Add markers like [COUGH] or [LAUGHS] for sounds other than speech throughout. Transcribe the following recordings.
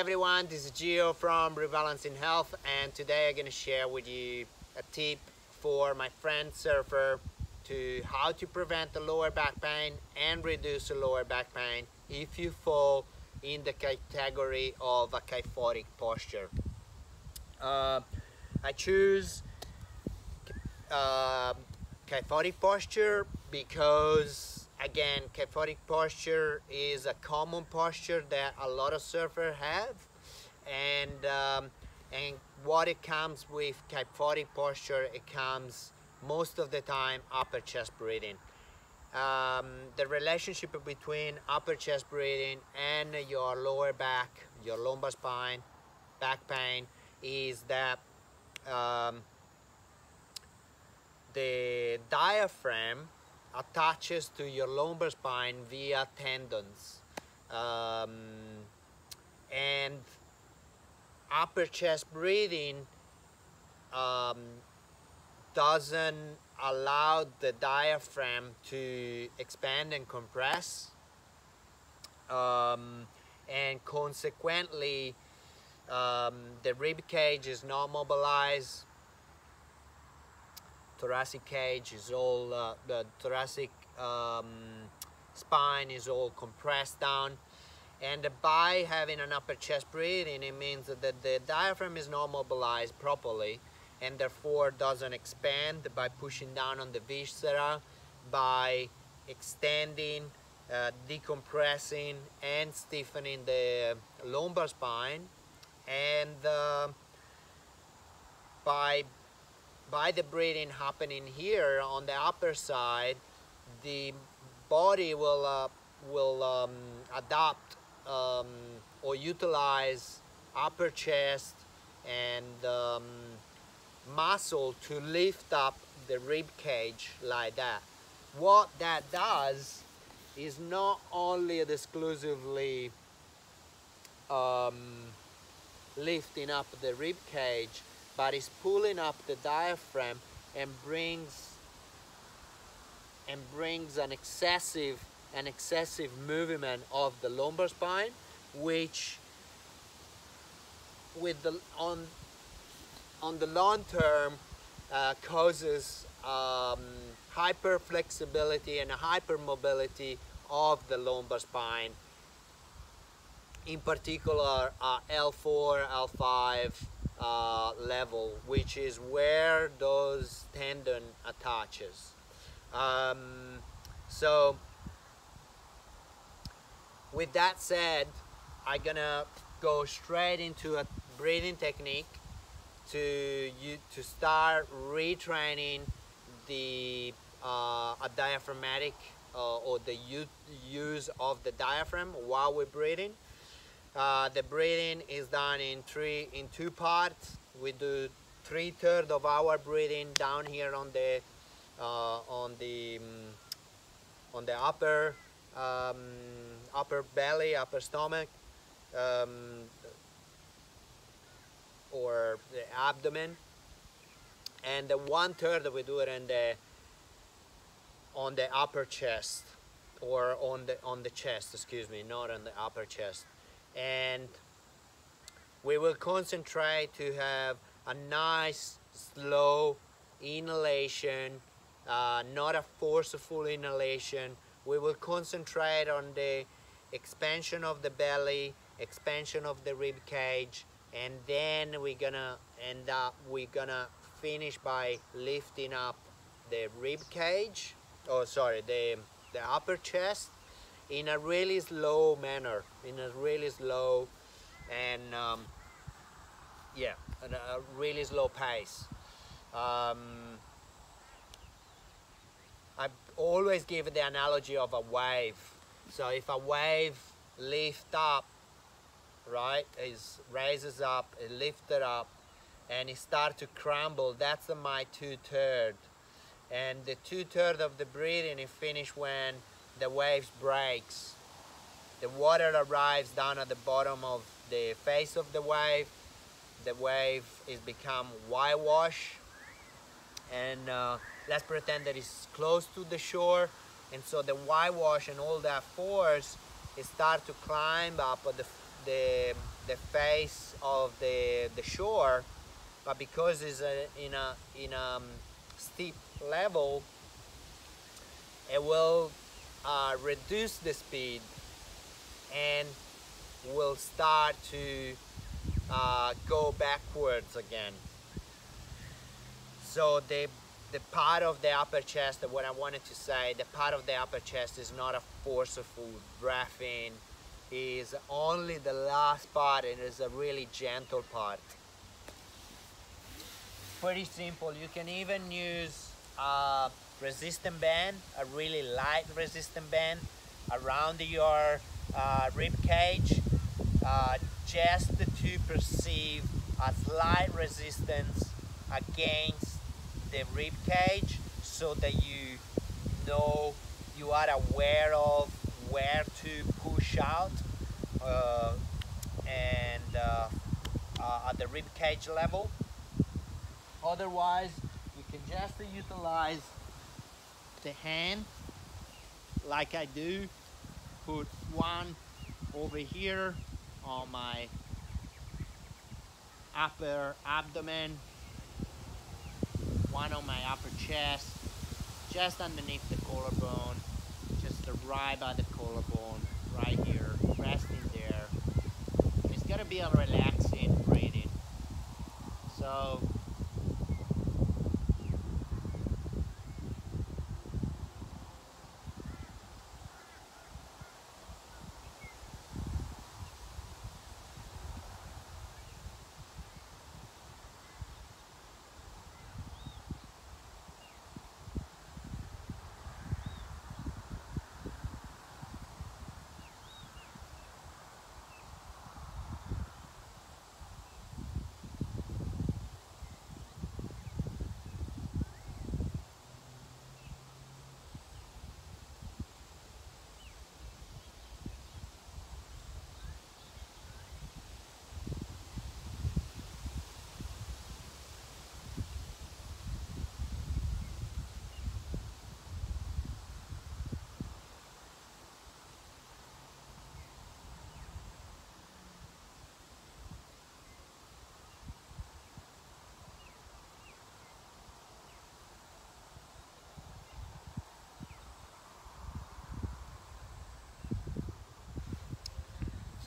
everyone, this is Gio from Rebalancing Health and today I'm going to share with you a tip for my friend surfer to how to prevent the lower back pain and reduce the lower back pain if you fall in the category of a kyphotic posture. Uh, I choose uh, kyphotic posture because again kyphotic posture is a common posture that a lot of surfers have. And um, and what it comes with kyphotic posture it comes most of the time upper chest breathing. Um, the relationship between upper chest breathing and your lower back your lumbar spine back pain is that um, the diaphragm attaches to your lumbar spine via tendons. Um, and upper chest breathing um, doesn't allow the diaphragm to expand and compress um, and consequently um, the rib cage is not mobilized thoracic cage is all, uh, the thoracic um, spine is all compressed down. And by having an upper chest breathing, it means that the diaphragm is not mobilized properly and therefore doesn't expand by pushing down on the viscera, by extending, uh, decompressing and stiffening the lumbar spine and uh, by by the breathing happening here on the upper side, the body will uh, will um, adapt um, or utilize upper chest and um, muscle to lift up the rib cage like that. What that does is not only exclusively um, lifting up the rib cage, but it's pulling up the diaphragm and brings and brings an excessive an excessive movement of the lumbar spine which with the on on the long term uh, causes um, hyper flexibility and hyper mobility of the lumbar spine. In particular uh, L4 L5 uh, level, which is where those tendon attaches. Um, so, with that said, I'm gonna go straight into a breathing technique to you to start retraining the uh, a diaphragmatic uh, or the use of the diaphragm while we're breathing. Uh, the breathing is done in three in two parts. We do three thirds of our breathing down here on the uh, on the um, on the upper um, upper belly, upper stomach, um, or the abdomen, and the one third we do it in the on the upper chest or on the on the chest. Excuse me, not on the upper chest and we will concentrate to have a nice slow inhalation uh, not a forceful inhalation. We will concentrate on the expansion of the belly expansion of the rib cage and then we're gonna end up we're gonna finish by lifting up the rib cage oh sorry the the upper chest in a really slow manner, in a really slow and um, yeah, a, a really slow pace. Um, I always give the analogy of a wave. So if a wave lifts up, right, is raises up, it lifts it up, and it starts to crumble, that's my two-third. And the two-third of the breathing it finished when the waves breaks. The water arrives down at the bottom of the face of the wave. The wave is become whitewash and uh, let's pretend that it's close to the shore and so the whitewash and all that force it start to climb up the, the, the face of the, the shore, but because it's a, in a, in a um, steep level, it will uh, reduce the speed and will start to uh, go backwards again. So the the part of the upper chest, what I wanted to say, the part of the upper chest is not a forceful breathing, is only the last part and is a really gentle part. Pretty simple. You can even use a resistant band, a really light resistant band around your uh, rib cage uh, just to perceive a slight resistance against the rib cage so that you know you are aware of where to push out uh, and uh, uh, at the rib cage level. Otherwise you can just utilize the hand like I do put one over here on my upper abdomen one on my upper chest, just underneath the collarbone, just right by the collarbone, right here, resting there. It's gonna be a relaxing breathing. So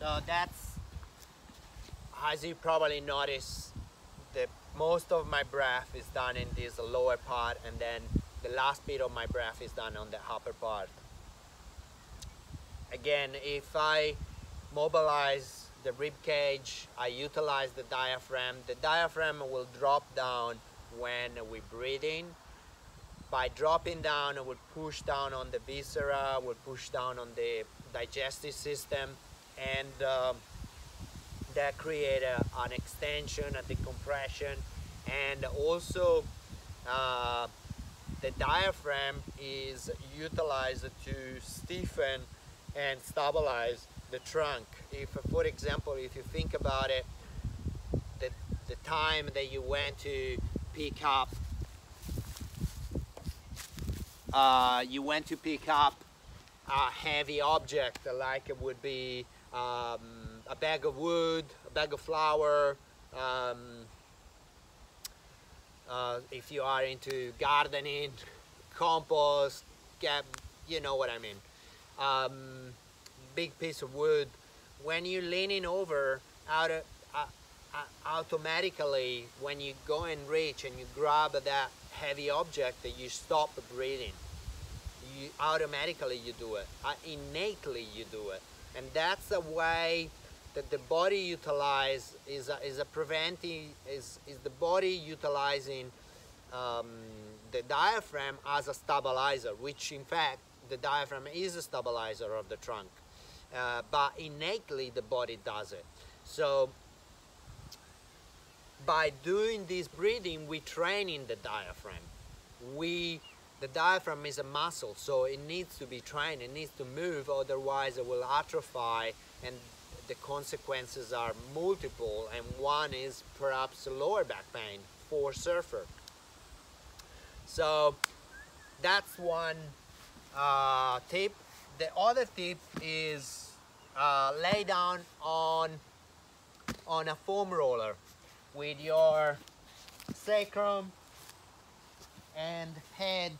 So that's, as you probably notice, the most of my breath is done in this lower part and then the last bit of my breath is done on the upper part. Again, if I mobilize the rib cage, I utilize the diaphragm. The diaphragm will drop down when we're breathing. By dropping down, it will push down on the viscera, will push down on the digestive system, and um, that create a, an extension, a decompression, and also uh, the diaphragm is utilized to stiffen and stabilize the trunk. If, for example, if you think about it, the, the time that you went to pick up, uh, you went to pick up a heavy object like it would be um, a bag of wood, a bag of flour, um, uh, if you are into gardening, compost, get, you know what I mean. Um, big piece of wood. When you're leaning over, out of, uh, uh, automatically, when you go and reach and you grab that heavy object, that you stop breathing. You automatically you do it. Uh, innately you do it and that's the way that the body utilize is a, is a preventing is is the body utilizing um, the diaphragm as a stabilizer which in fact the diaphragm is a stabilizer of the trunk. Uh, but innately the body does it. So by doing this breathing we train in the diaphragm. We the diaphragm is a muscle, so it needs to be trained, it needs to move, otherwise it will atrophy and the consequences are multiple and one is perhaps lower back pain for surfer. So that's one uh, tip. The other tip is uh, lay down on on a foam roller with your sacrum and head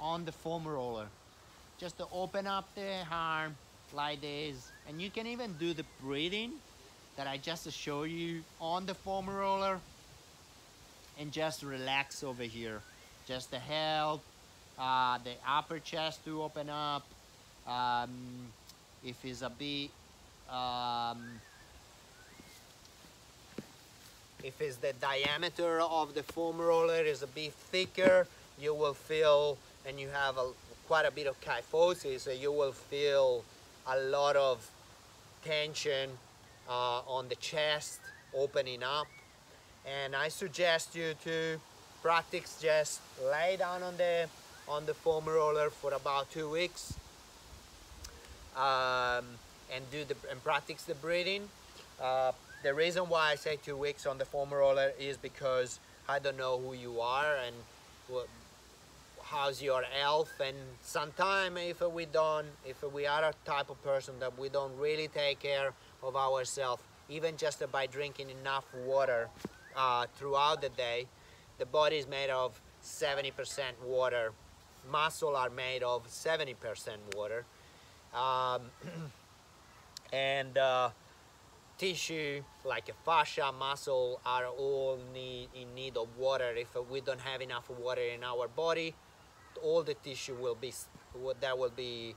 on the foam roller. Just to open up the arm like this. And you can even do the breathing that I just show you on the foam roller and just relax over here. Just to help uh, the upper chest to open up. Um, if it's a bit um, if it's the diameter of the foam roller is a bit thicker you will feel and you have a, quite a bit of kyphosis you will feel a lot of tension uh, on the chest opening up. And I suggest you to practice just lay down on the on the foam roller for about two weeks um, and do the and practice the breathing. Uh, the reason why I say two weeks on the foam roller is because I don't know who you are and what, how's your health and sometimes if we don't if we are a type of person that we don't really take care of ourselves even just by drinking enough water uh, throughout the day the body is made of 70% water. Muscle are made of 70% water. Um, [CLEARS THROAT] and uh, tissue like a fascia muscle are all need, in need of water. If we don't have enough water in our body all the tissue will be that will be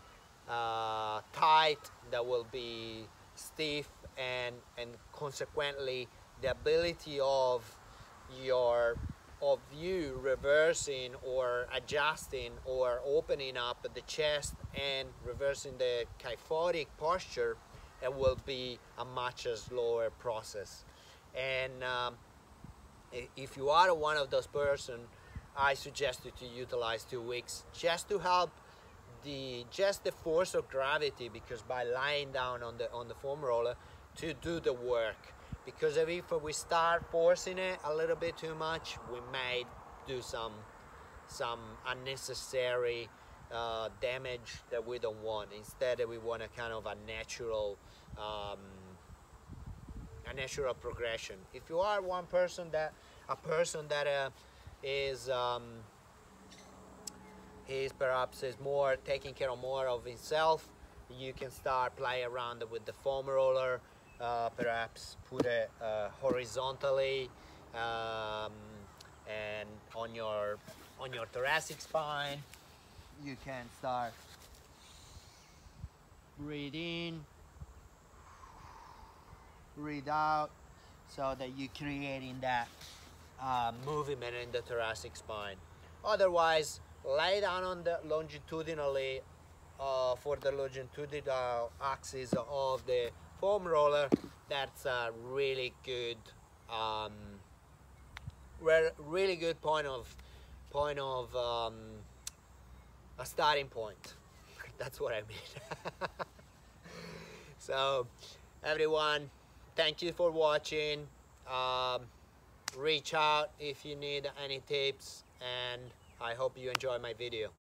uh, tight that will be stiff and and consequently the ability of your of you reversing or adjusting or opening up the chest and reversing the kyphotic posture it will be a much slower process. And um, if you are one of those person, I suggest you to utilize two weeks just to help the just the force of gravity because by lying down on the on the foam roller to do the work because if we start forcing it a little bit too much we may do some some unnecessary uh, damage that we don't want. Instead, we want a kind of a natural, um, a natural progression. If you are one person that, a person that uh, is, um, is perhaps is more taking care of more of himself, you can start play around with the foam roller, uh, perhaps put it uh, horizontally um, and on your on your thoracic spine. You can start breathe in breathe out so that you're creating that uh, movement in the thoracic spine otherwise lay down on the longitudinally uh, for the longitudinal axis of the foam roller that's a really good um, really good point of point of um, a starting point. [LAUGHS] That's what I mean. [LAUGHS] so, everyone, thank you for watching. Um, reach out if you need any tips and I hope you enjoy my video.